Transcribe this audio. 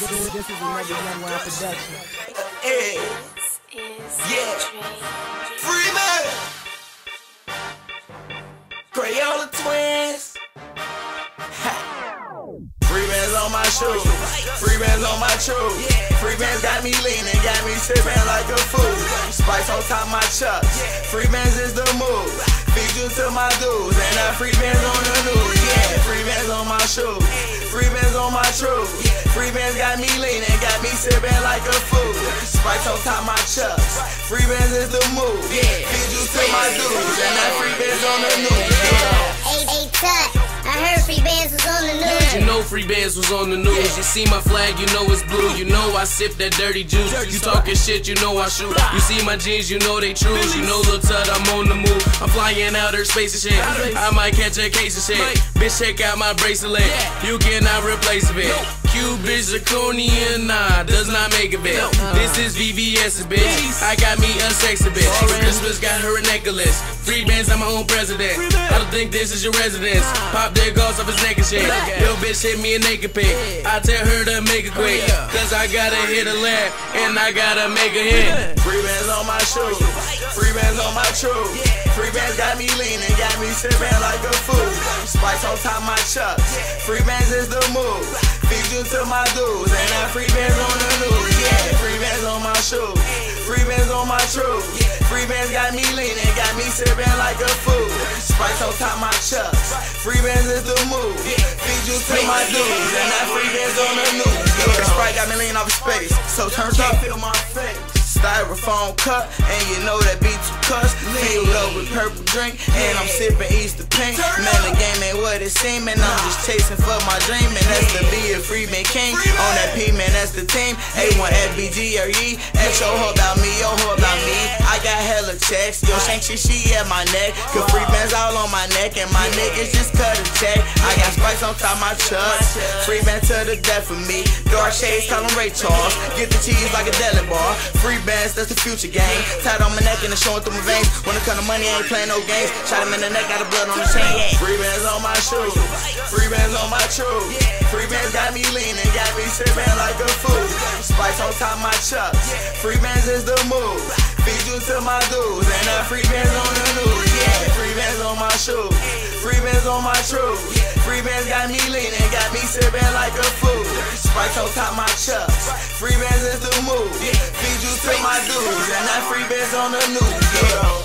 This, is another Young Wild production. Hey, yeah, Freebandz, Crayola twins. Freebandz on my shoes, Freebandz on my shoes. Freebandz got me leaning, got me sipping like a fool. Spice on top my chucks, Freebandz is the move. Feed you to my dudes, and that Freebandz on Freebandz on my shoes, on my truth. Freebandz got me leaning, got me sipping like a fool. Spice on top my chucks, Freebandz is the move. Feed you to my dudes, and that Freebandz on the news. Hey, hey, Tut. I heard Freebandz was on the news. You know Freebandz was on the news. You see my flag, you know it's blue. You know I sip that dirty juice. You talking shit, you know I shoot. You see my jeans, you know they true. You know Lil Tut, I'm on the move. I'm flying outer space and shit. I might catch a case of shit. Bitch, check out my bracelet. You cannot replace it. Cuban zirconia, nah, does not make a bitch. Uh-huh. This is VVS's bitch. I got me a sexy bitch. Christmas got her a necklace. Freebandz, I'm my own president. I don't think this is your residence. Pop their ghost off his neck and shit. Yo, bitch hit me a naked pic. I tell her to make it quick. Oh, cause I gotta hit a lap and I gotta make a hit. Freebandz on my shoes, Freebandz on my truth. Freebandz got me leaning, got me sipping like a fool. Spice on top my chucks, Freebandz is the move. Feed you to my dudes, and that Freebandz on the news. Yeah, Freebandz on my shoes, Freebandz on my truth. Freebandz got me leaning, got me sipping like a fool. Spice on top my chucks, Freebandz is the move. You to my dudes, and that Freebandz on the news. Sprite got me leaning off of space, so turn styrofoam cup, and you know that be too cuss. Filled up with purple drink, and I'm sipping Easter pink. Man, the game ain't what it seem, and I'm just chasing for my dream, and that's the be a free man king. On that P, man, that's the team. A1 FBGRE, X, yo, hold about me, yo, hold about me. I got hella checks, yo, shank she, at my neck. Cause Freebandz all on my neck, and my niggas just cut a check. I got spikes on top my chucks, free band to the death of me. Dark shades, call him Ray Charles. Get the cheese like a deli bar. Freebandz, that's the future game. Tied on my neck and it's showing through my veins. When it come to money, I ain't playing no games. Shot him in the neck, got the blood on the chain. Freebandz on my shoes, Freebandz on my truth. Freebandz got me leaning, got me sipping like a fool. Spice on top my chucks, Freebandz is the move. Feed you to my dudes, and that Freebandz on the news. Yeah, Freebandz on my shoes, Freebandz on my truth. Freebandz got me leaning, got me sipping like a fool. Spice on top my chucks, Freebandz is the move. Feed you to my dudes, and that Freebandz on the news. Yeah.